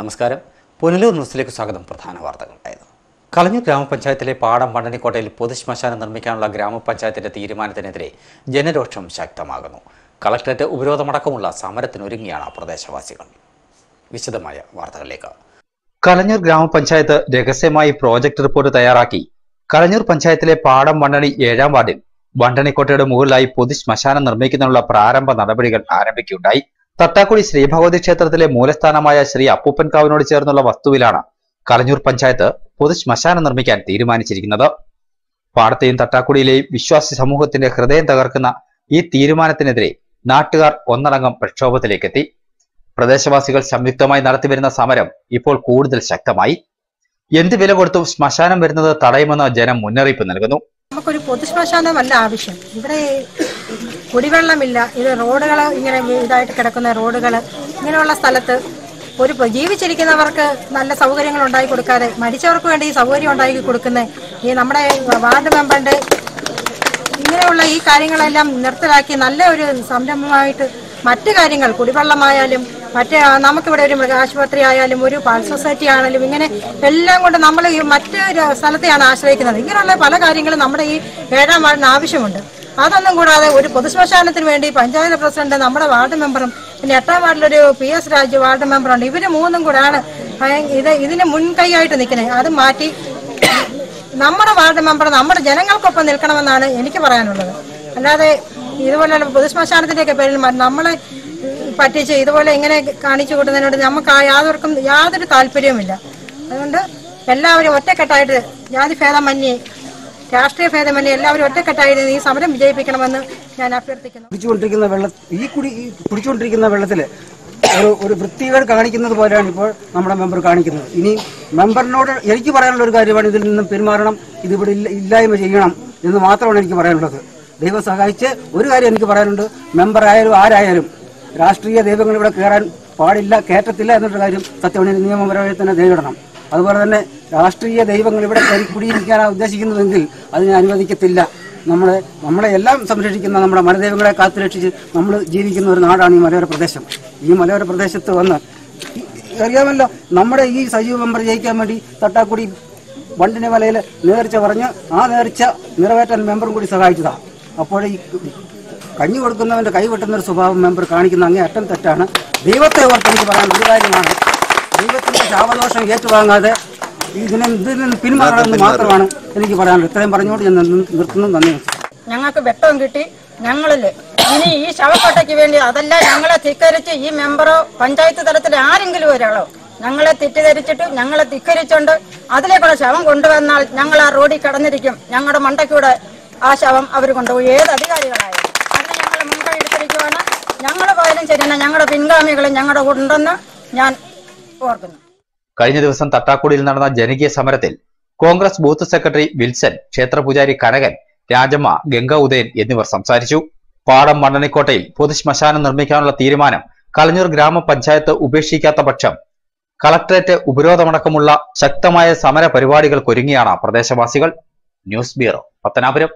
നമസ്കാരം. പുനലൂർ ന്യൂസിലേക്ക് സ്വാഗതം. പ്രധാന വാർത്തകളുണ്ടായത് കളഞ്ഞൂർ ഗ്രാമപഞ്ചായത്തിലെ പാടം പണ്ടണിക്കോട്ടയിൽ പൊതുശ്മശാനം നിർമ്മിക്കാനുള്ള ഗ്രാമപഞ്ചായത്തിന്റെ തീരുമാനത്തിനെതിരെ ജനരോഷം ശക്തമാകുന്നു. കളക്ടറേറ്റ് ഉപരോധമടക്കമുള്ള സമരത്തിനൊരുങ്ങിയാണ് പ്രദേശവാസികൾ. വിശദമായ വാർത്തകളിലേക്ക്. കളഞ്ഞൂർ ഗ്രാമപഞ്ചായത്ത് രഹസ്യമായി പ്രോജക്ട് റിപ്പോർട്ട് തയ്യാറാക്കി. കളഞ്ഞൂർ പഞ്ചായത്തിലെ പാടം മണ്ണണി ഏഴാം വാർഡിൽ വണ്ടണിക്കോട്ടയുടെ മുകളിലായി പൊതുശ്മശാനം നിർമ്മിക്കുന്നതിനുള്ള പ്രാരംഭ നടപടികൾ ആരംഭിക്കുകയുണ്ടായി. തട്ടാക്കുടി ശ്രീഭഗവതി ക്ഷേത്രത്തിലെ മൂലസ്ഥാനമായ ശ്രീ അപ്പൂപ്പൻകാവിനോട് ചേർന്നുള്ള വസ്തുവിലാണ് കലഞ്ഞൂർ പഞ്ചായത്ത് പൊതുശ്മശാനം നിർമ്മിക്കാൻ തീരുമാനിച്ചിരിക്കുന്നത്. പാടത്തെയും തട്ടാക്കുടിയിലെയും വിശ്വാസി സമൂഹത്തിന്റെ ഹൃദയം തകർക്കുന്ന ഈ തീരുമാനത്തിനെതിരെ നാട്ടുകാർ ഒന്നടങ്കം പ്രക്ഷോഭത്തിലേക്കെത്തി. പ്രദേശവാസികൾ സംയുക്തമായി നടത്തിവരുന്ന സമരം ഇപ്പോൾ കൂടുതൽ ശക്തമായി. എന്ത് വില കൊടുത്തും ശ്മശാനം വരുന്നത് തടയുമെന്ന് ജനം മുന്നറിയിപ്പ് നൽകുന്നു. നമുക്കൊരു പൊതുശ്മശാനമല്ല ആവശ്യം. ഇവിടെ കുടിവെള്ളമില്ല. ഇത് റോഡുകൾ ഇങ്ങനെ ഇതായിട്ട് കിടക്കുന്ന റോഡുകൾ ഇങ്ങനെയുള്ള സ്ഥലത്ത് ഒരു ജീവിച്ചിരിക്കുന്നവർക്ക് നല്ല സൗകര്യങ്ങൾ ഉണ്ടാക്കി കൊടുക്കാതെ മരിച്ചവർക്ക് വേണ്ടി ഈ സൗകര്യം ഉണ്ടാക്കി കൊടുക്കുന്ന. ഈ നമ്മുടെ വാർഡ് മെമ്പറിന്റെ ഇങ്ങനെയുള്ള ഈ കാര്യങ്ങളെല്ലാം നിർത്തലാക്കി നല്ല ഒരു സംരംഭമായിട്ട് മറ്റു കാര്യങ്ങൾ കുടിവെള്ളമായാലും മറ്റ് നമുക്കിവിടെ ഒരു മൃഗാശുപത്രി ആയാലും ഒരു പാൽ സൊസൈറ്റി ആണെങ്കിലും ഇങ്ങനെ എല്ലാം കൊണ്ട് നമ്മൾ ഈ മറ്റൊരു സ്ഥലത്തെയാണ് ആശ്രയിക്കുന്നത്. ഇങ്ങനെയുള്ള പല കാര്യങ്ങളും നമ്മുടെ ഈ ഏഴാം വാർഡിന് ആവശ്യമുണ്ട്. അതൊന്നും കൂടാതെ ഒരു പൊതുശ്മശാനത്തിന് വേണ്ടി പഞ്ചായത്ത് പ്രസിഡന്റ് നമ്മുടെ വാർഡ് മെമ്പറും പിന്നെ എട്ടാം വാർഡിലൊരു പി എസ് രാജു വാർഡ് മെമ്പറുണ്ട്. ഇവർ മൂന്നും കൂടാണ് ഇത് ഇതിന് മുൻകൈയായിട്ട് നിൽക്കുന്നത്. അത് മാറ്റി നമ്മുടെ വാർഡ് മെമ്പർ നമ്മുടെ ജനങ്ങൾക്കൊപ്പം നിൽക്കണമെന്നാണ് എനിക്ക് പറയാനുള്ളത്. അല്ലാതെ ഇതുപോലെ പൊതുശ്മശാനത്തിന്റെയൊക്കെ പേരിൽ നമ്മളെ പറ്റിച്ച് ഇതുപോലെ ഇങ്ങനെ കാണിച്ചു കൊടുക്കുന്നതിനോട് നമുക്ക് ആ യാതൊരുക്കും യാതൊരു താല്പര്യവുമില്ല. അതുകൊണ്ട് എല്ലാവരും ഒറ്റക്കെട്ടായിട്ട് ജാതി ഭേദമന്യേ രാഷ്ട്രീയ ഭേദമന്യേ എല്ലാവരും ഒറ്റക്കെട്ടായിരുന്നു ഈ സമരം വിജയിപ്പിക്കണമെന്ന് ഞാൻ അഭ്യർത്ഥിക്കുന്നു. കുടിച്ചുകൊണ്ടിരിക്കുന്ന വെള്ള ഈ കുടി ഈ കുടിച്ചുകൊണ്ടിരിക്കുന്ന വെള്ളത്തിൽ ഒരു ഒരു വൃത്തികേട് കാണിക്കുന്നത് പോലെയാണ് ഇപ്പോൾ നമ്മുടെ മെമ്പർ കാണിക്കുന്നത്. ഇനി മെമ്പറിനോട് എനിക്ക് പറയാനുള്ള ഒരു കാര്യമാണ് ഇതിൽ നിന്നും പെരുമാറണം ഇതിവിടെ ഇല്ല ഇല്ലായ്മ ചെയ്യണം എന്ന് മാത്രമാണ് എനിക്ക് പറയാനുള്ളത്. ദൈവം സഹായിച്ച് ഒരു കാര്യം എനിക്ക് പറയാനുണ്ട്. മെമ്പർ ആയാലും ആരായാലും രാഷ്ട്രീയ ദൈവങ്ങൾ ഇവിടെ കയറാൻ പാടില്ല കയറ്റത്തില്ല എന്നുള്ള കാര്യം സത്യമാണ് നിയമപരമായി തന്നെ നേരിടണം. അതുപോലെ തന്നെ രാഷ്ട്രീയ ദൈവങ്ങൾ ഇവിടെ കുടിയിരിക്കാനാണ് ഉദ്ദേശിക്കുന്നതെങ്കിൽ അതിനെ അനുവദിക്കത്തില്ല. നമ്മളെ നമ്മളെ എല്ലാം സംരക്ഷിക്കുന്ന നമ്മുടെ മലദൈവങ്ങളെ കാത്തുരക്ഷിച്ച് നമ്മൾ ജീവിക്കുന്ന ഒരു നാടാണ് ഈ മലയോര പ്രദേശം. ഈ മലയോര പ്രദേശത്ത് വന്ന് അറിയാമല്ലോ നമ്മുടെ ഈ സജീവ മെമ്പർ ജയിക്കാൻ വേണ്ടി തട്ടാക്കുടി വണ്ടിനെ മലയിൽ നേർച്ച പറഞ്ഞ് ആ നേർച്ച നിറവേറ്റാൻ മെമ്പറും കൂടി സഹായിച്ചതാണ് അപ്പോൾ ഈ കഞ്ഞി കൊടുക്കുന്നവന്റെ കൈ വെട്ടുന്ന ഒരു സ്വഭാവം മെമ്പർ കാണിക്കുന്ന അങ്ങേ അറ്റം തെറ്റാണ്. ദൈവത്തെ ഓർത്ത് എനിക്ക് പറയാൻ ഒരു കാര്യമാണ്. ദൈവത്തിന്റെ ശാപദോഷം ഏറ്റുവാങ്ങാതെ ഇതിനെ ഇതിൽ നിന്ന് പിന്മാറണമെന്ന് മാത്രമാണ് എനിക്ക് പറയാനുള്ളത്. ഇത്രയും പറഞ്ഞുകൊണ്ട് ഞാൻ നിർത്തുന്നു. നന്ദി. ഞങ്ങൾക്ക് വെട്ടം കിട്ടി ഞങ്ങളില്ലേ ഇനി ഈ ശവക്കോട്ടയ്ക്ക് വേണ്ടി അതല്ല ഞങ്ങളെ ധിക്കരിച്ച് ഈ മെമ്പറോ പഞ്ചായത്ത് തലത്തിൽ ആരെങ്കിലും ഒരാളോ ഞങ്ങളെ തെറ്റിദ്ധരിച്ചിട്ട് ഞങ്ങളെ ധിക്കരിച്ചുകൊണ്ട് അതിലേക്കുള്ള ശവം കൊണ്ടുവന്നാൽ ഞങ്ങൾ ആ റോഡിൽ കടന്നിരിക്കും. ഞങ്ങളുടെ മണ്ടയ്ക്കൂടെ ആ ശവം അവർ കൊണ്ടുപോയി. ഏത് അധികാരികളായാലും. അന്ന് ഞങ്ങൾ മുൻകൈ എടുത്തിരിക്കുവാണ്. ഞങ്ങൾ പോയാലും ശരി തന്നെ ഞങ്ങളുടെ പിൻഗാമികളും ഞങ്ങളുടെ കൂടെ ഉണ്ടെന്ന് ഞാൻ ഓർക്കുന്നു. കഴിഞ്ഞ ദിവസം തട്ടാക്കുടിയിൽ നടന്ന ജനകീയ സമരത്തിൽ കോൺഗ്രസ് ബൂത്ത് സെക്രട്ടറി വിൽസൺ ക്ഷേത്രപൂജാരി കനകൻ രാജമ്മ ഗംഗ ഉദയൻ എന്നിവർ സംസാരിച്ചു. പാടം മണ്ണണിക്കോട്ടയിൽ പൊതുശ്മശാനം നിർമ്മിക്കാനുള്ള തീരുമാനം കളഞ്ഞൂർ ഗ്രാമപഞ്ചായത്ത് ഉപേക്ഷിക്കാത്ത പക്ഷം കളക്ടറേറ്റ് ഉപരോധമടക്കമുള്ള ശക്തമായ സമര പരിപാടികൾക്കൊരുങ്ങിയാണ് പ്രദേശവാസികൾ. News bureau Pathanapuram.